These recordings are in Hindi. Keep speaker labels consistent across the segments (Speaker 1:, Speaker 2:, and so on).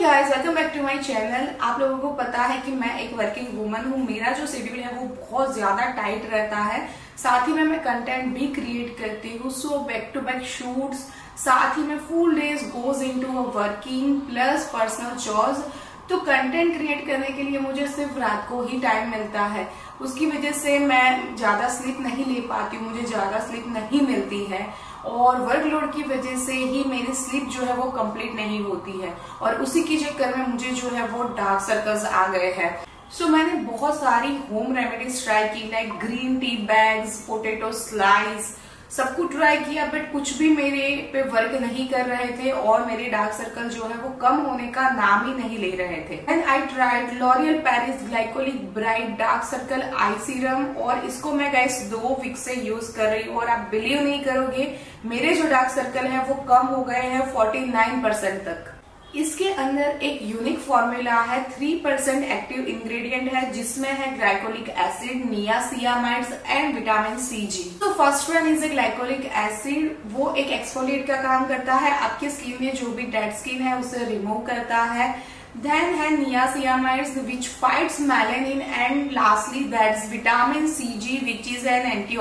Speaker 1: Guys welcome back to my channel आप लोगों को पता है कि मैं एक वर्किंग वुमन हूँ। मेरा जो शेड्यूल है वो बहुत ज़्यादा टाइट रहता है। साथ ही में मैं कंटेंट भी क्रिएट करती हूँ। So back to back shoots साथ ही में full days goes into working plus personal chores तो कंटेंट क्रिएट करने के लिए मुझे सिर्फ़ रात को ही टाइम मिलता है। उसकी वजह से मैं ज़्यादा स्लिप नहीं ले पाती हूँ मुझे ज़्यादा स्लिप नहीं मिलती है। और वर्कलोड की वजह से ही मेरी स्लीप जो है वो कंप्लीट नहीं होती है। और उसी के चक्कर में मुझे जो है वो डार्क सर्कल्स आ गए हैं। सो so, मैंने बहुत सारी होम रेमेडीज ट्राई की like green tea bags potato slice सब कुछ ट्राई किया बट कुछ भी मेरे पे वर्क नहीं कर रहे थे और मेरे डार्क सर्कल जो है वो कम होने का नाम ही नहीं ले रहे थे। And I tried L'Oreal Paris glycolic bright dark circle eye serum और इसको मैं गैस दो वीक से यूज़ कर रही हूँ और आप बिलीव नहीं करोगे, मेरे जो डार्क सर्कल है वो कम हो गए हैं फोर्टी नाइन परसेंट तक। इसके अंदर एक यूनिक फॉर्मूला है थ्री परसेंट एक्टिव इंग्रेडिएंट है, जिसमें है glycolic acid niacinamides and vitamin C G तो first one is a glycolic acid वो एक एक्सफोलिएट का काम करता है। आपके स्किन में जो भी डेड स्किन है, उसे रिमूव करता है। देन है niacinamides which fights melanin and lastly that's vitamin C G which is an anti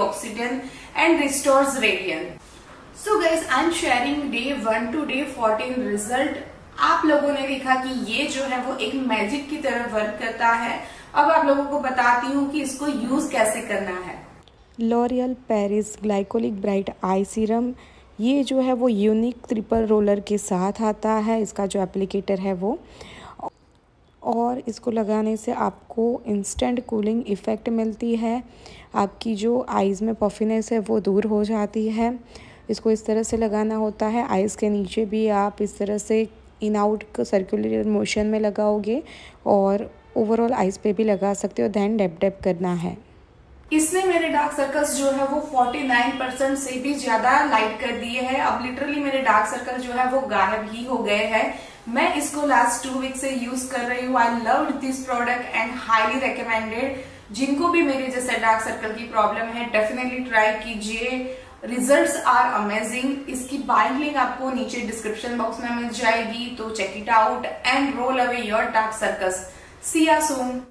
Speaker 1: and restores radiance so guys I am sharing day one to day fourteen result आप लोगों ने देखा कि ये जो है वो एक मैजिक की तरह वर्क करता है। अब आप लोगों को बताती हूँ कि इसको यूज़ कैसे करना है।
Speaker 2: L'Oreal Paris glycolic bright eye serum ये जो है वो यूनिक ट्रिपल रोलर के साथ आता है, इसका जो एप्लीकेटर है वो। और इसको लगाने से आपको इंस्टेंट कूलिंग इफ़ेक्ट मिलती है। आपकी जो आइज़ में पफिनेस है वो दूर हो जाती है। इसको इस तरह से लगाना होता है। आइज़ के नीचे भी आप इस तरह से इन आउट सर्कुलर मोशन में लगाओगे और ओवरऑल आइज़ पे भी लगा सकते हो दैन डेप डेप करना है
Speaker 1: इसने मेरे डार्क सर्कल्स जो है वो 49 परसेंट से भी ज़्यादा लाइट कर दिए हैं। अब लिटरली मेरे डार्क सर्कल जो है वो गायब ही हो गए हैं। मैं इसको लास्ट टू वीक से यूज़ कर रही हूँ। I love this product and highly recommended जिनको भी मेरे जैसे डार्क सर्कल की प्रॉब्लम है डेफिनेटली ट्राई कीजिए। रिजल्ट्स आर अमेजिंग इसकी बाइंग लिंक आपको नीचे डिस्क्रिप्शन बॉक्स में मिल जाएगी तो check it out and roll away your dark circles see ya soon